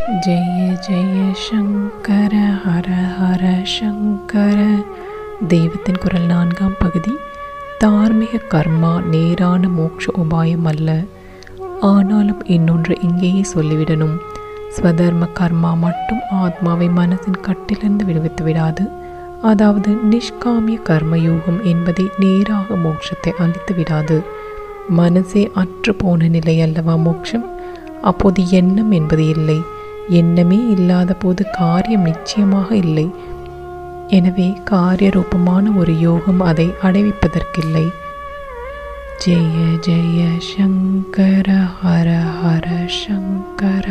ஜெய ஜெய சங்கர ஹர ஹர சங்கர தெய்வத்தின் குரல் நான்காம் பகுதி தார்மீக கர்மா நேரான மோட்ச உபாயம் அல்ல ஆனாலும் இன்னொன்று இங்கேயே சொல்லிவிடணும் ஸ்வதர்ம கர்மா மட்டும் ஆத்மாவை மனதின் கட்டிலிருந்து விடுவித்து விடாது அதாவது நிஷ்காமிய கர்மயோகம் என்பதை நேராக மோட்சத்தை அளித்து விடாது மனசே அற்று போன நிலை அல்லவா மோட்சம் அப்போது எண்ணம் என்பது இல்லை எண்ணமே இல்லாத போது காரியம் நிச்சயமாக இல்லை. எனவே காரிய ரூபமான ஒரு யோகம் அதை அடைவிப்பதற்கில்லை. ஜெய ஜெய சங்கர ஹர ஹர சங்கர.